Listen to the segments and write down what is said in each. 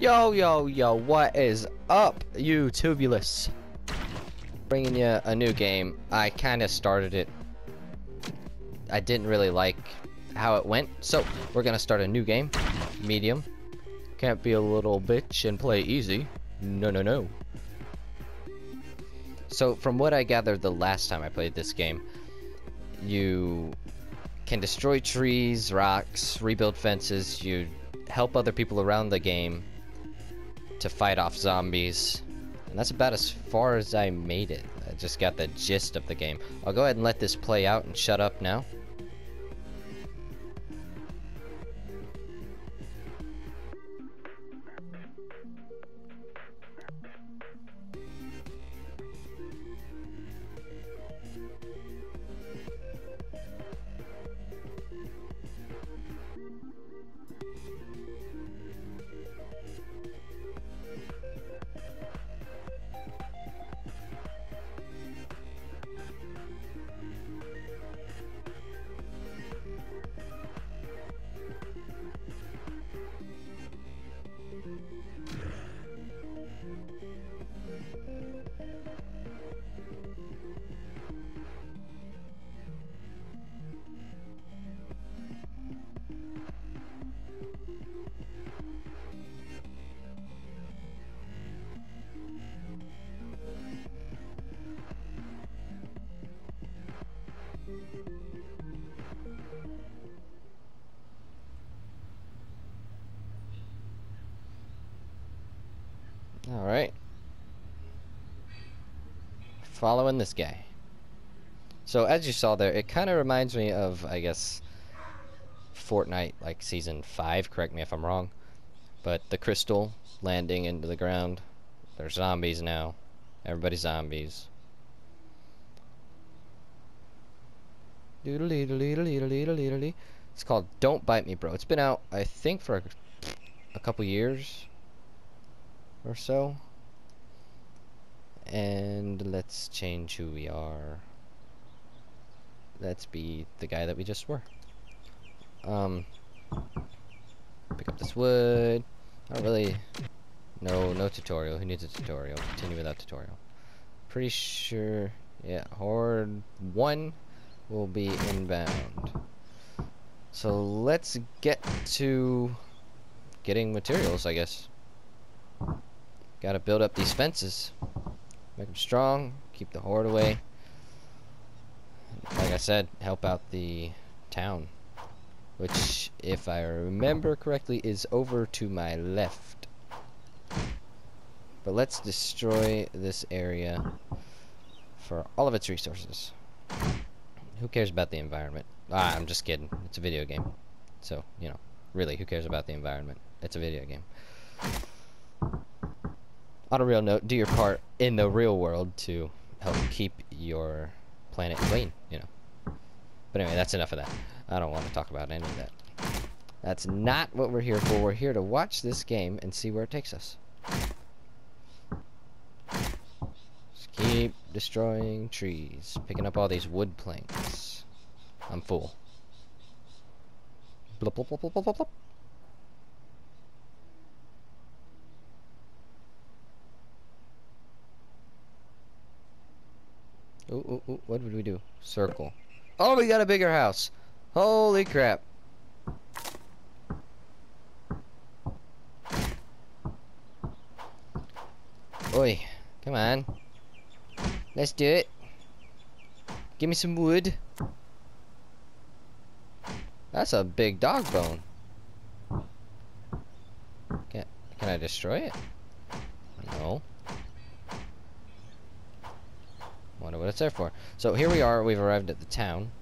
Yo, yo, yo, what is up, you tubulus? Bringing you a new game. I kind of started it. I didn't really like how it went, so we're gonna start a new game. Medium. Can't be a little bitch and play easy. No, no, no. So, from what I gathered the last time I played this game, you can destroy trees, rocks, rebuild fences, you help other people around the game to fight off zombies. And that's about as far as I made it. I just got the gist of the game. I'll go ahead and let this play out and shut up now. Following this guy. So as you saw there, it kind of reminds me of, I guess, Fortnite, like Season 5, correct me if I'm wrong. But the crystal landing into the ground. There's zombies now. Everybody's zombies. It's called Don't Bite Me Bro. It's been out, I think, for a, a couple years or so. And let's change who we are. Let's be the guy that we just were. Um, pick up this wood. I don't really. No, no tutorial. Who needs a tutorial? Continue without tutorial. Pretty sure. Yeah, horde one will be inbound. So let's get to getting materials, I guess. Gotta build up these fences. Make them strong. Keep the horde away. Like I said, help out the town. Which, if I remember correctly, is over to my left. But let's destroy this area for all of its resources. Who cares about the environment? Ah, I'm just kidding. It's a video game. So, you know, really, who cares about the environment? It's a video game on a real note, do your part in the real world to help keep your planet clean, you know. But anyway, that's enough of that. I don't want to talk about any of that. That's not what we're here for. We're here to watch this game and see where it takes us. Just keep destroying trees. Picking up all these wood planks. I'm full blop, blop, blop. Ooh, ooh, ooh, what did we do? Circle. Oh, we got a bigger house. Holy crap. Oi, come on. Let's do it. Give me some wood. That's a big dog bone. Can, can I destroy it? No. Wonder what it's there for. So here we are. We've arrived at the town.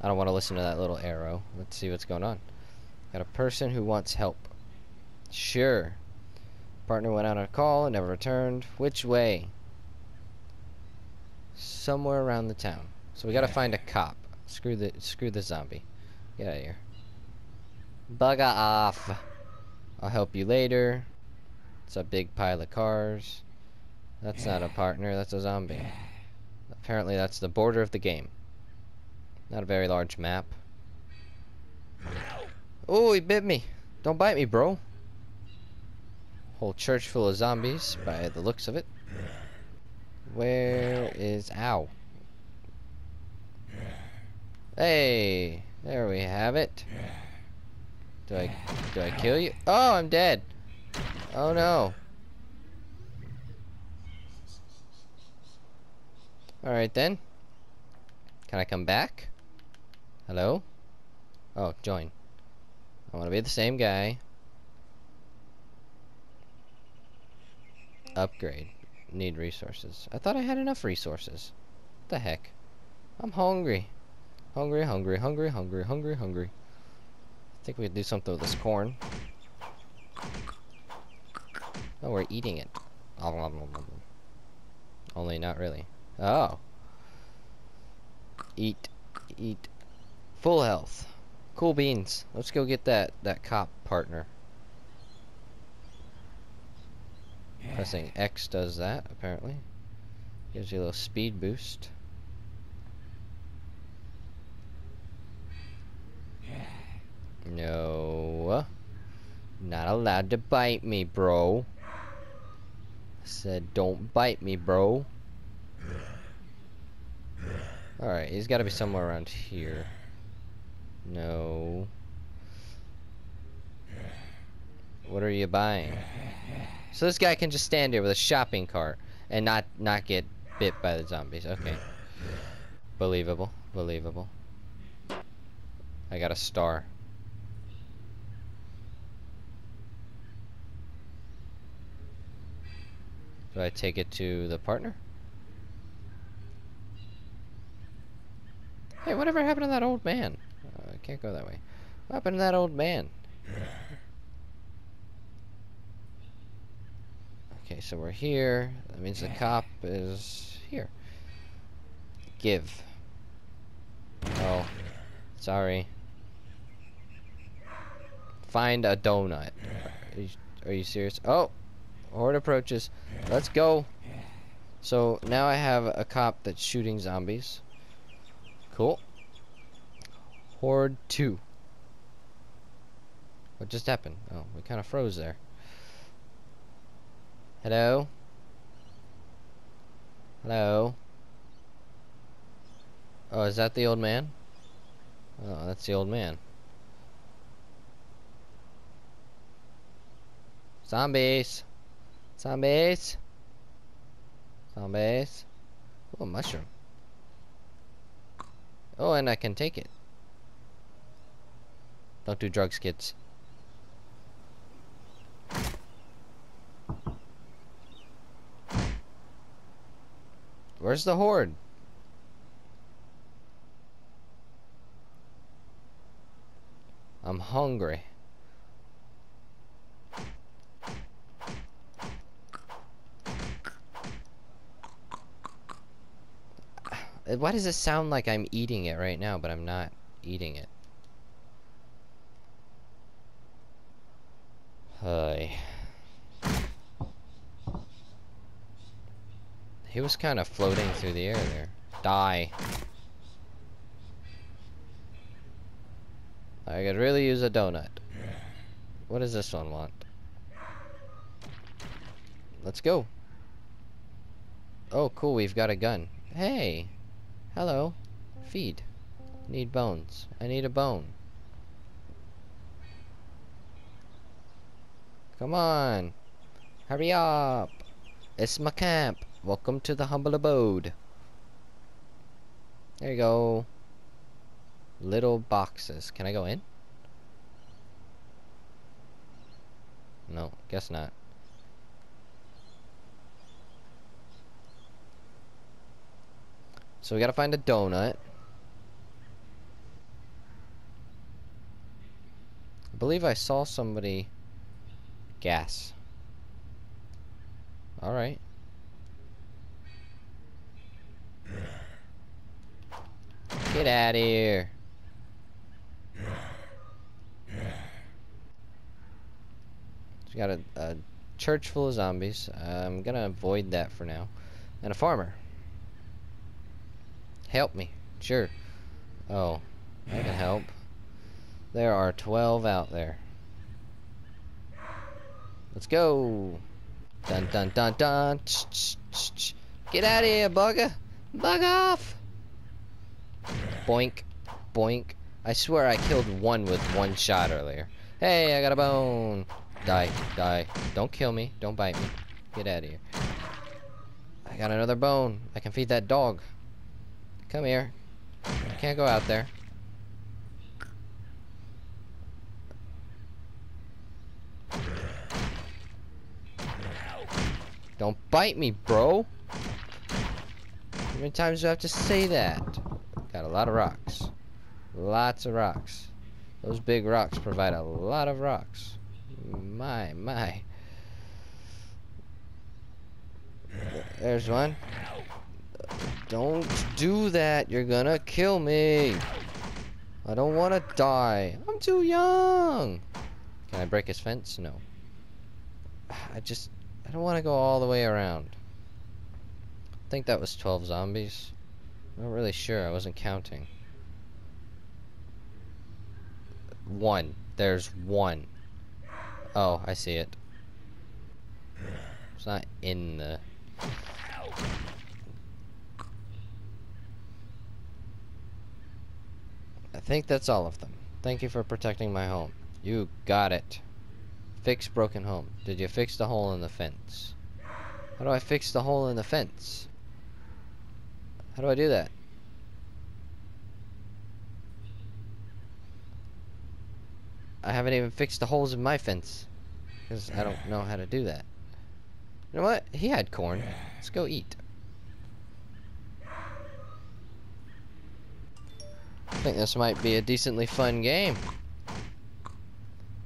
I don't want to listen to that little arrow. Let's see what's going on. Got a person who wants help. Sure. Partner went out on a call and never returned. Which way? Somewhere around the town. So we gotta find a cop. Screw the screw the zombie. Get out of here. Bugger off. I'll help you later. It's a big pile of cars. That's not a partner, that's a zombie. Apparently that's the border of the game. Not a very large map. Oh, he bit me. Don't bite me, bro. Whole church full of zombies by the looks of it. Where is ow? Hey, there we have it. Do I do I kill you? Oh, I'm dead. Oh no. All right then. Can I come back? Hello? Oh, join. I want to be the same guy. Upgrade. Need resources. I thought I had enough resources. What the heck? I'm hungry. Hungry, hungry, hungry, hungry, hungry, hungry. I think we could do something with this corn. Oh, we're eating it. Only not really. Oh. Eat. Eat. Full health. Cool beans. Let's go get that, that cop partner. Pressing X does that, apparently. Gives you a little speed boost. No. Not allowed to bite me, bro. I said, don't bite me, bro. Alright, he's got to be somewhere around here. No. What are you buying? So this guy can just stand here with a shopping cart and not not get bit by the zombies. Okay. Believable. Believable. I got a star. Do I take it to the partner? Hey, whatever happened to that old man? Uh, I can't go that way. What happened to that old man? Okay, so we're here. That means the cop is here. Give. Oh. Sorry. Find a donut. Are you, are you serious? Oh! Horde approaches. Let's go. So now I have a cop that's shooting zombies. Cool. Horde 2. What just happened? Oh, we kind of froze there. Hello? Hello? Oh, is that the old man? Oh, that's the old man. Zombies! Zombies! Zombies! Oh, mushroom. Oh, and I can take it. Don't do drugs, kids. Where's the horde? I'm hungry. Why does it sound like I'm eating it right now, but I'm not eating it? Hi. He was kind of floating through the air there. Die. I could really use a donut. What does this one want? Let's go. Oh, cool, we've got a gun. Hey! Hello. Feed. Need bones. I need a bone. Come on. Hurry up. It's my camp. Welcome to the humble abode. There you go. Little boxes. Can I go in? No, guess not. So we gotta find a donut. I believe I saw somebody gas. Alright. Get out of here. We got a, a church full of zombies. I'm gonna avoid that for now. And a farmer. Help me. Sure. Oh, I can help. There are 12 out there. Let's go. Dun dun dun dun. Ch -ch -ch. Get out of here, bugger. Bug off. Boink. Boink. I swear I killed one with one shot earlier. Hey, I got a bone. Die. Die. Don't kill me. Don't bite me. Get out of here. I got another bone. I can feed that dog. Come here. I can't go out there. Don't bite me, bro. How many times do I have to say that? Got a lot of rocks. Lots of rocks. Those big rocks provide a lot of rocks. My, my. There's one. Don't do that. You're gonna kill me. I don't want to die. I'm too young. Can I break his fence? No. I just... I don't want to go all the way around. I think that was 12 zombies. I'm not really sure. I wasn't counting. One. There's one. Oh, I see it. It's not in the... I think that's all of them. Thank you for protecting my home. You got it. Fix broken home. Did you fix the hole in the fence? How do I fix the hole in the fence? How do I do that? I haven't even fixed the holes in my fence. Because I don't know how to do that. You know what? He had corn. Let's go eat. I think this might be a decently fun game.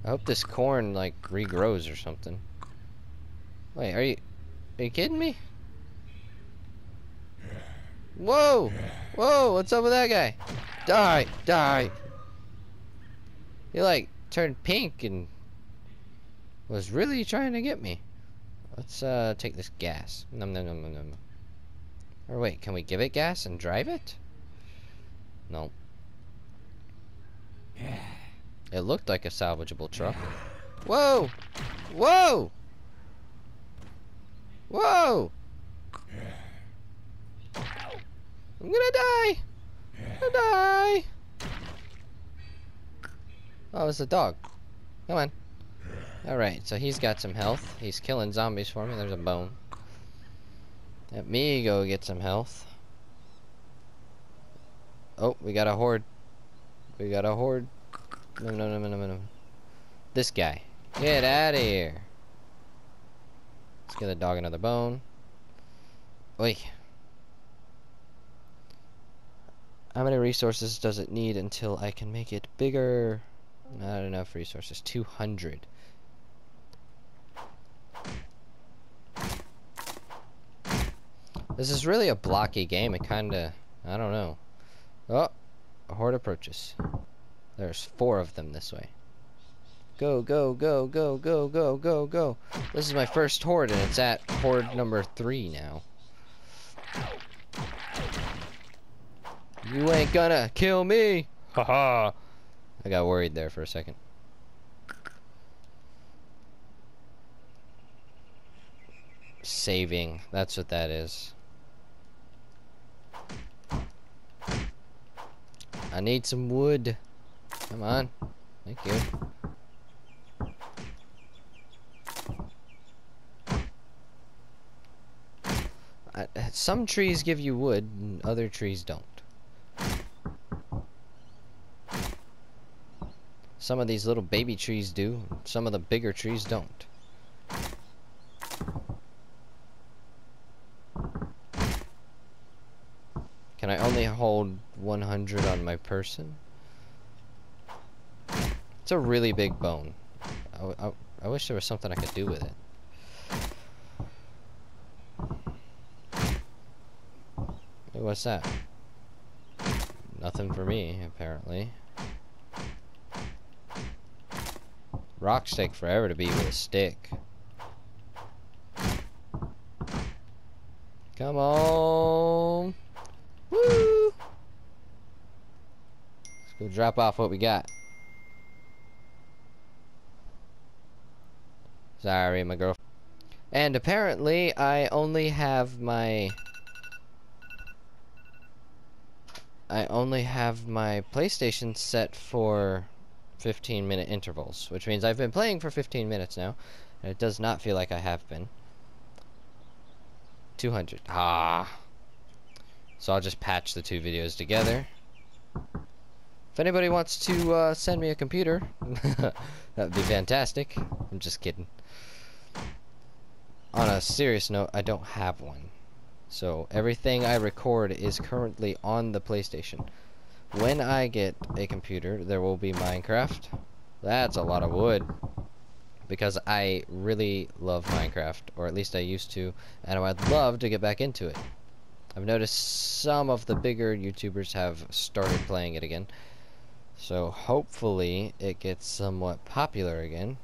I hope this corn, like, regrows or something. Wait, are you... Are you kidding me? Whoa! Whoa, what's up with that guy? Die! Die! He, like, turned pink and... Was really trying to get me. Let's, uh, take this gas. Num num num num num. Or wait, can we give it gas and drive it? No. It looked like a salvageable truck. Whoa! Whoa! Whoa! I'm gonna die! I'm gonna die! Oh, it's a dog. Come on. Alright, so he's got some health. He's killing zombies for me. There's a bone. Let me go get some health. Oh, we got a horde. We got a horde. No, no, no, no, no, no. This guy. Get out of here. Let's get the dog another bone. Oi. How many resources does it need until I can make it bigger? Not enough resources. 200. This is really a blocky game. It kinda... I don't know. Oh! Horde approaches. There's four of them this way. Go, go, go, go, go, go, go, go. This is my first horde, and it's at horde number three now. You ain't gonna kill me! Haha! I got worried there for a second. Saving. That's what that is. I need some wood. Come on. Thank you. I, some trees give you wood, and other trees don't. Some of these little baby trees do, some of the bigger trees don't. Only hold 100 on my person? It's a really big bone. I, I, I wish there was something I could do with it. Hey, what's that? Nothing for me, apparently. Rocks take forever to beat with a stick. Come on. Go drop off what we got. Sorry, my girl. And apparently, I only have my... I only have my PlayStation set for 15 minute intervals, which means I've been playing for 15 minutes now, and it does not feel like I have been. 200. Ah. So I'll just patch the two videos together. If anybody wants to uh, send me a computer, that would be fantastic. I'm just kidding. On a serious note, I don't have one. So everything I record is currently on the PlayStation. When I get a computer, there will be Minecraft. That's a lot of wood. Because I really love Minecraft, or at least I used to, and I'd love to get back into it. I've noticed some of the bigger YouTubers have started playing it again. So hopefully it gets somewhat popular again.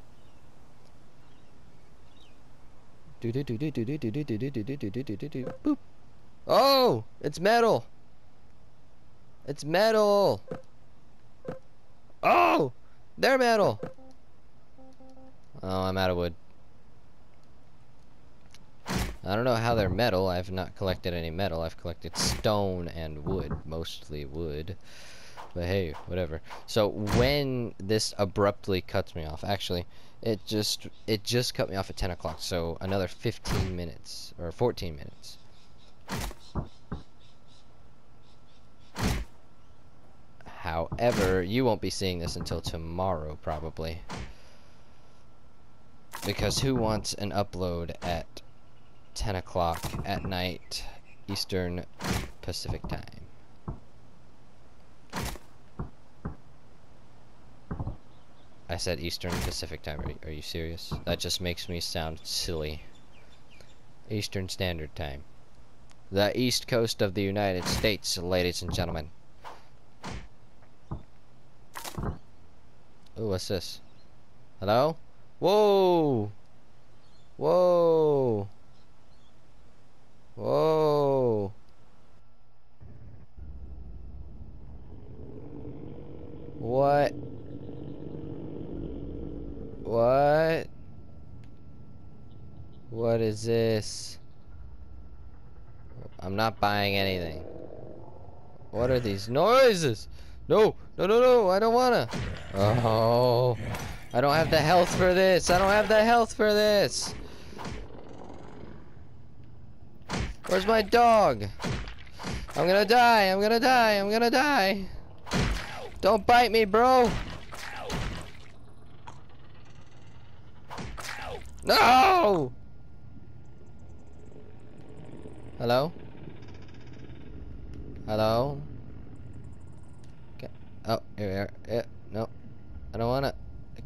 Boop. Oh, it's metal. It's metal. Oh, they're metal. Oh, I'm out of wood. I don't know how they're metal. I've not collected any metal. I've collected stone and wood, mostly wood. But hey, whatever. So when this abruptly cuts me off, actually, it just it just cut me off at 10 o'clock. So another 15 minutes or 14 minutes. However, you won't be seeing this until tomorrow, probably. Because who wants an upload at 10 o'clock at night, Eastern Pacific time? I said Eastern Pacific time. Are, are you serious? That just makes me sound silly. Eastern Standard Time. The east coast of the United States, ladies and gentlemen. Ooh, what's this? Hello? Whoa! Whoa! Whoa! What? What? What is this? I'm not buying anything. What are these noises? No, no, no, no, I don't wanna. Oh, I don't have the health for this. I don't have the health for this. Where's my dog? I'm gonna die, I'm gonna die, I'm gonna die. Don't bite me, bro. No! Hello? Hello? Okay. Oh, here we are. Yeah, no. I don't wanna.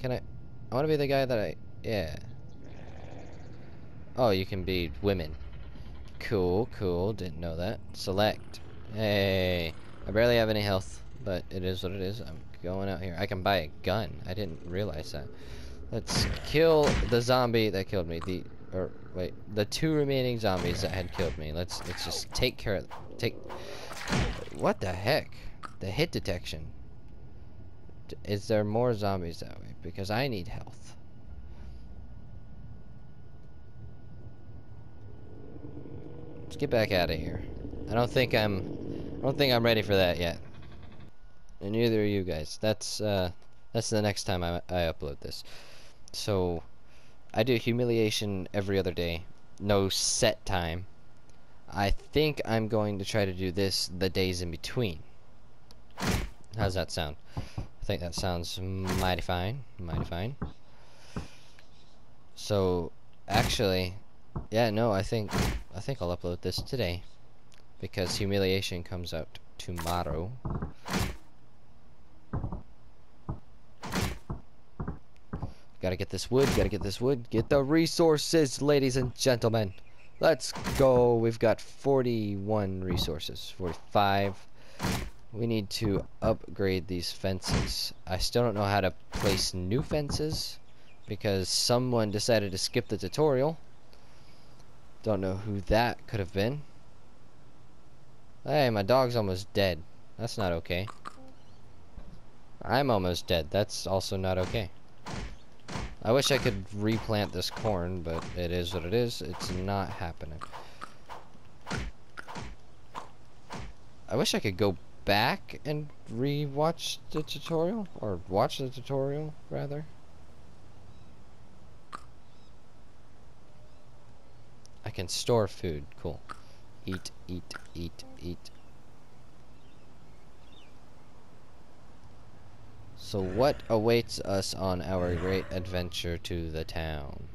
Can I? I wanna be the guy that I. Yeah. Oh, you can be women. Cool, cool. Didn't know that. Select. Hey. I barely have any health, but it is what it is. I'm going out here. I can buy a gun. I didn't realize that. Let's kill the zombie that killed me. The or wait, the two remaining zombies that had killed me. Let's let's just take care of take. What the heck? The hit detection. Is there more zombies that way? Because I need health. Let's get back out of here. I don't think I'm. I don't think I'm ready for that yet. And neither are you guys. That's uh, that's the next time I I upload this. So, I do humiliation every other day. No set time. I think I'm going to try to do this the days in between. How's that sound? I think that sounds mighty fine. Mighty fine. So, actually, yeah, no, I think I think I'll upload this today because humiliation comes out tomorrow. Gotta get this wood, gotta get this wood. Get the resources, ladies and gentlemen. Let's go. We've got 41 resources. 45. We need to upgrade these fences. I still don't know how to place new fences because someone decided to skip the tutorial. Don't know who that could have been. Hey, my dog's almost dead. That's not okay. I'm almost dead. That's also not okay. I wish I could replant this corn, but it is what it is. It's not happening. I wish I could go back and re-watch the tutorial, or watch the tutorial, rather. I can store food, cool. Eat, eat, eat, eat. So what awaits us on our great adventure to the town?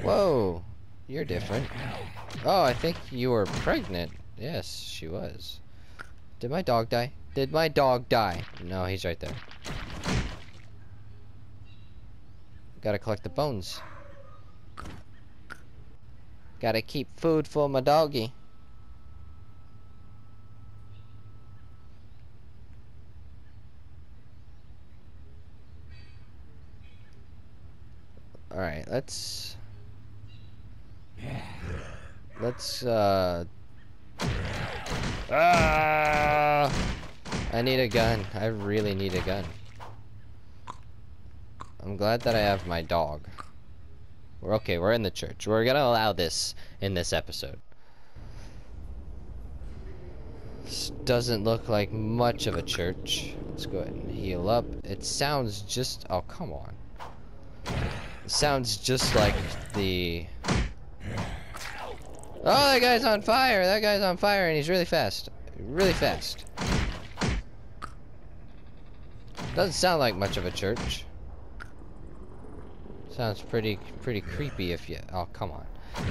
Whoa! You're different. Oh, I think you were pregnant. Yes, she was. Did my dog die? Did my dog die? No, he's right there. Gotta collect the bones. Gotta keep food for my doggy. Alright, let's... Let's, uh... Ah! I need a gun. I really need a gun. I'm glad that I have my dog. We're okay, we're in the church. We're gonna allow this in this episode. This doesn't look like much of a church. Let's go ahead and heal up. It sounds just... Oh, come on. Sounds just like the... Oh, that guy's on fire! That guy's on fire and he's really fast. Really fast. Doesn't sound like much of a church. Sounds pretty pretty creepy if you oh come on.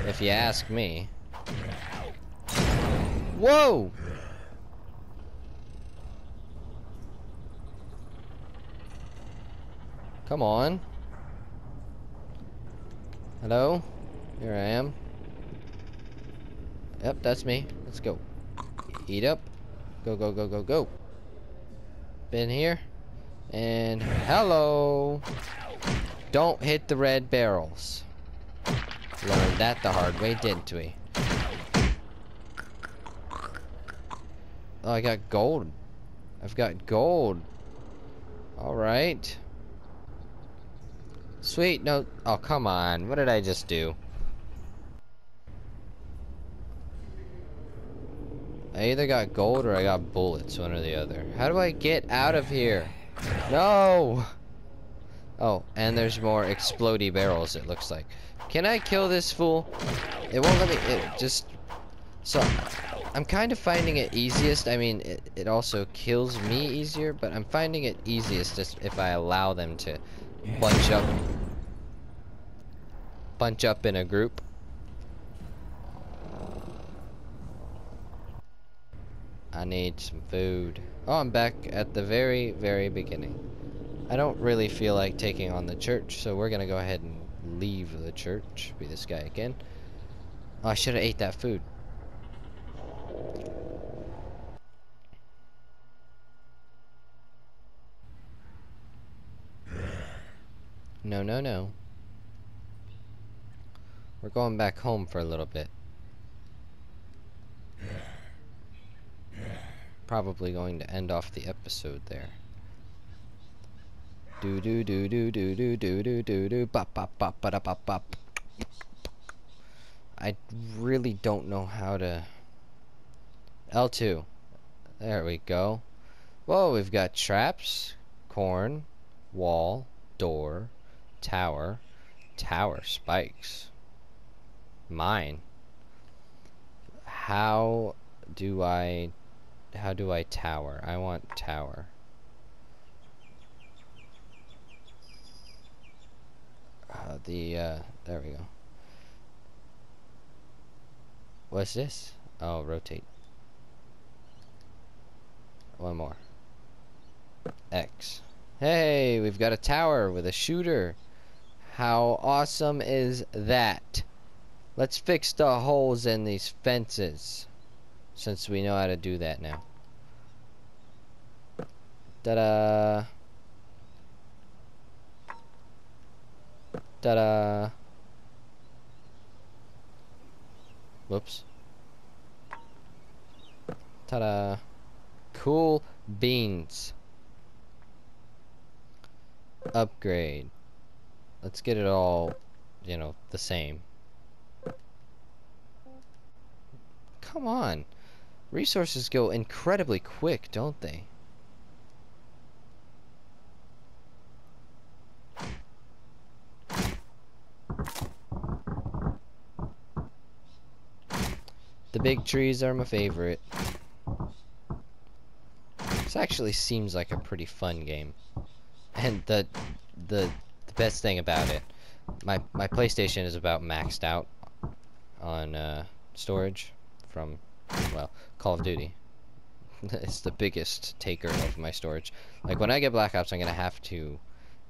If you ask me. Whoa! Come on. Hello? Here I am. Yep, that's me. Let's go. Eat up. Go, go, go, go, go. Been here. And hello. Don't hit the red barrels. Learned that the hard way, didn't we? Oh, I got gold. I've got gold. Alright. Sweet, no. Oh, come on. What did I just do? I either got gold or I got bullets, one or the other. How do I get out of here? No! Oh, and there's more explody barrels, it looks like. Can I kill this fool? It won't let me, it just... So, I'm kind of finding it easiest. I mean, it, it also kills me easier, but I'm finding it easiest just if I allow them to bunch up. Bunch up in a group. I need some food. Oh, I'm back at the very, very beginning. I don't really feel like taking on the church, so we're gonna go ahead and leave the church. Be this guy again. Oh, I should have ate that food. No, no, no. We're going back home for a little bit. Probably going to end off the episode there. Do do do do do do do do do do bop bop bop ba da bop bop. I really don't know how to. L2. There we go. Whoa, we've got traps, corn, wall, door, tower, tower, spikes, mine. How do I, how do I tower? I want tower. Uh, the, uh, there we go. What's this? Oh, rotate. One more. X. Hey, we've got a tower with a shooter. How awesome is that? Let's fix the holes in these fences. Since we know how to do that now. Ta-da! Ta-da! Whoops. Ta-da! Cool beans. Upgrade. Let's get it all, you know, the same. Come on. Resources go incredibly quick, don't they? The big trees are my favorite. This actually seems like a pretty fun game. And the the, best thing about it, my my PlayStation is about maxed out on uh, storage from well Call of Duty. it's the biggest taker of my storage. Like when I get Black Ops, I'm gonna have to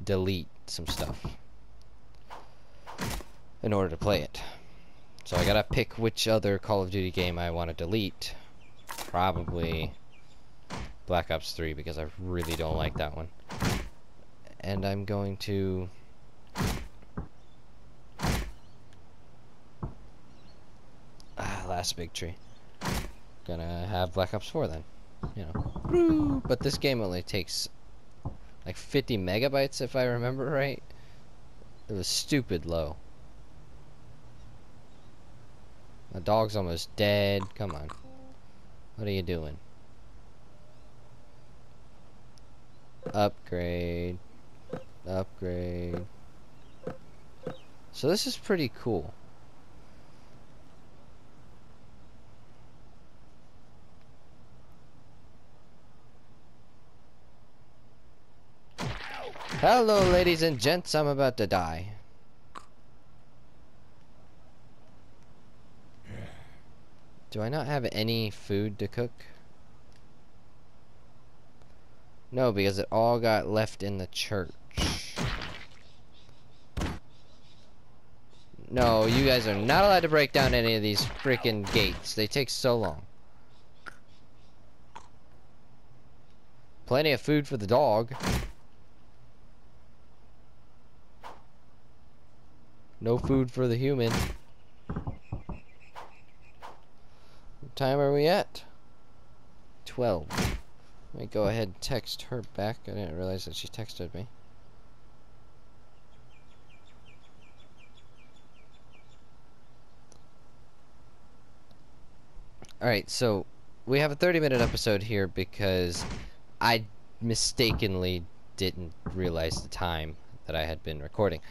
delete some stuff in order to play it. So I gotta pick which other Call of Duty game I want to delete. Probably Black Ops 3 because I really don't like that one. And I'm going to ah, last big tree. Gonna have Black Ops 4 then. You know. But this game only takes like 50 megabytes if I remember right. It was stupid low. The dog's almost dead. Come on. What are you doing? Upgrade. Upgrade. So this is pretty cool. Hello, ladies and gents. I'm about to die. Do I not have any food to cook? No, because it all got left in the church. No, you guys are not allowed to break down any of these freaking gates. They take so long. Plenty of food for the dog. No food for the human. What time are we at? 12. Let me go ahead and text her back. I didn't realize that she texted me. Alright, so we have a 30 minute episode here because I mistakenly didn't realize the time that I had been recording.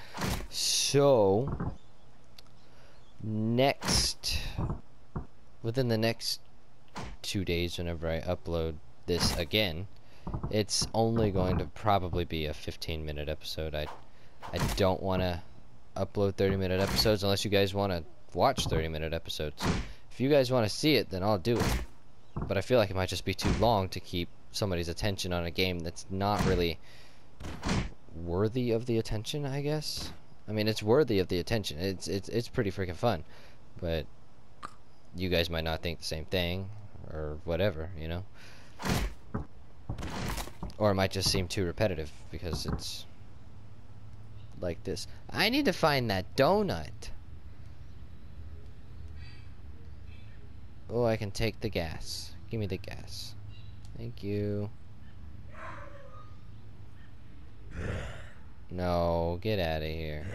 So, next, within the next two days, whenever I upload this again, it's only going to probably be a 15 minute episode. I, I don't want to upload 30 minute episodes unless you guys want to watch 30 minute episodes. If you guys want to see it, then I'll do it. But I feel like it might just be too long to keep somebody's attention on a game that's not really worthy of the attention, I guess. I mean, it's worthy of the attention. It's it's it's pretty freaking fun, but you guys might not think the same thing, or whatever, you know. Or it might just seem too repetitive because it's like this. I need to find that donut. Oh, I can take the gas. Give me the gas. Thank you. No, get out of here.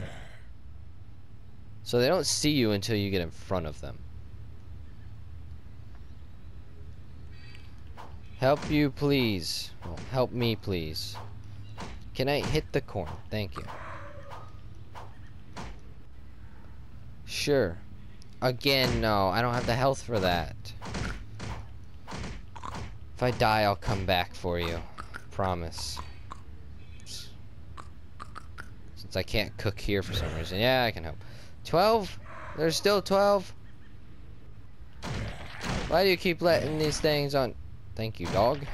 So they don't see you until you get in front of them. Help you, please. Help me, please. Can I hit the corn? Thank you. Sure. Again, no. I don't have the health for that. If I die, I'll come back for you. Promise. Since I can't cook here for some reason. Yeah, I can help. 12? There's still 12? Why do you keep letting these things on... Thank you, dog.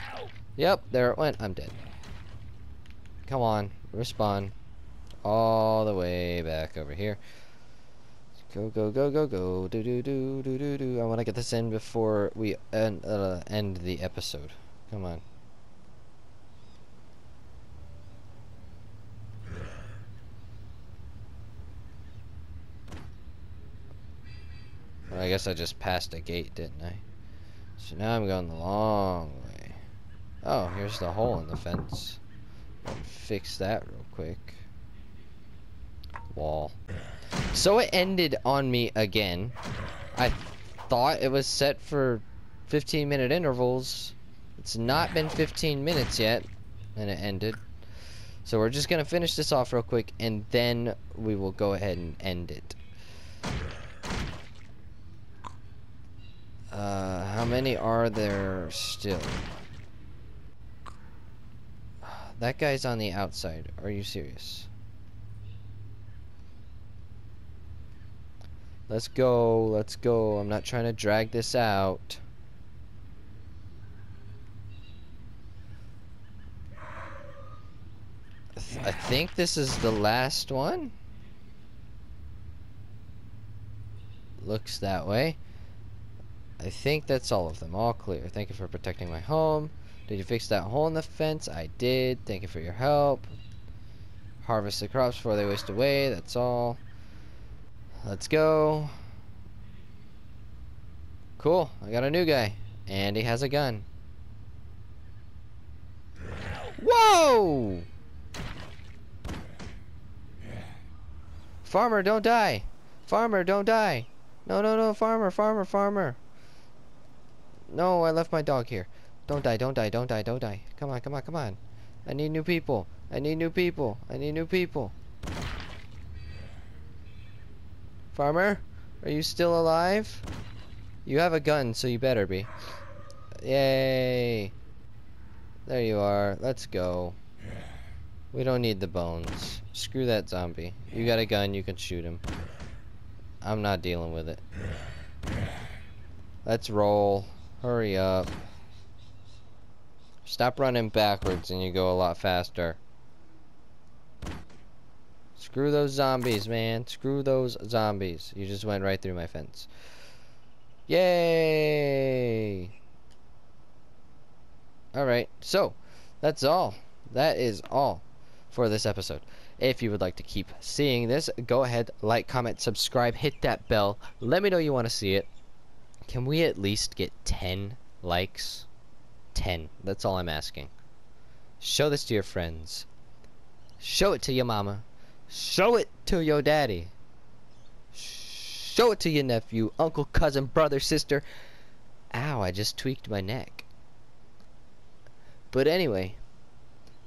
Yep, there it went. I'm dead. Come on, respawn. All the way back over here. Go, go, go, go, go. Do, do, do, do, do, do. I want to get this in before we end, uh, end the episode. Come on. I guess I just passed a gate, didn't I? So now I'm going the long way. Oh, here's the hole in the fence. Fix that real quick. Wall. So it ended on me again. I thought it was set for 15 minute intervals. It's not been 15 minutes yet, and it ended. So we're just gonna finish this off real quick, and then we will go ahead and end it. Uh, how many are there still? That guy's on the outside. Are you serious? Let's go. Let's go. I'm not trying to drag this out. I think this is the last one. Looks that way. I think that's all of them. All clear. Thank you for protecting my home. Did you fix that hole in the fence? I did. Thank you for your help. Harvest the crops before they waste away. That's all. Let's go. Cool. I got a new guy. And he has a gun. Whoa! Farmer, don't die. Farmer, don't die. No, no, no, farmer, farmer, farmer. No, I left my dog here. Don't die, don't die, don't die, don't die. Come on, come on, come on. I need new people. I need new people. I need new people. Farmer, are you still alive? You have a gun, so you better be. Yay. There you are. Let's go. We don't need the bones. Screw that zombie. You got a gun, you can shoot him. I'm not dealing with it. Let's roll. Hurry up. Stop running backwards and you go a lot faster. Screw those zombies, man. Screw those zombies. You just went right through my fence. Yay! Alright, so, that's all. That is all for this episode. If you would like to keep seeing this, go ahead, like, comment, subscribe, hit that bell. Let me know you want to see it. Can we at least get 10 likes? 10. That's all I'm asking. Show this to your friends. Show it to your mama. Show it to your daddy. Show it to your nephew, uncle, cousin, brother, sister. Ow, I just tweaked my neck. But anyway,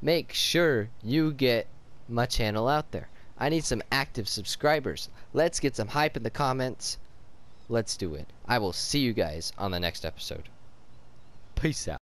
make sure you get my channel out there. I need some active subscribers. Let's get some hype in the comments. Let's do it. I will see you guys on the next episode. Peace out.